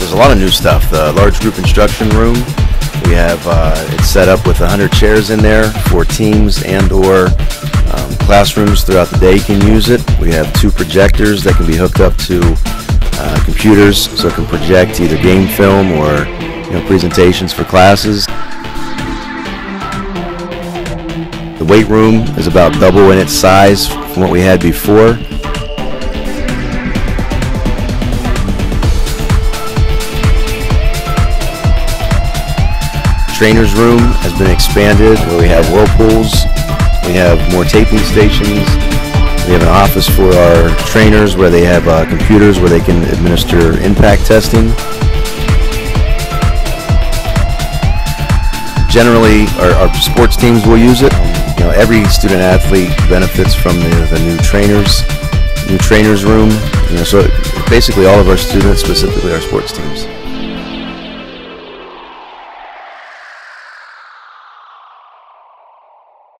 there's a lot of new stuff. The large group instruction room, we have uh, it's set up with 100 chairs in there for teams and/or um, classrooms throughout the day can use it. We have two projectors that can be hooked up to uh, computers, so it can project either game film or you know presentations for classes. The weight room is about double in its size from what we had before. Trainer's room has been expanded where we have whirlpools, we have more taping stations, we have an office for our trainers where they have uh, computers where they can administer impact testing. Generally, our, our sports teams will use it. You know, every student athlete benefits from the, the new trainers, new trainers room. You know, so basically all of our students, specifically our sports teams.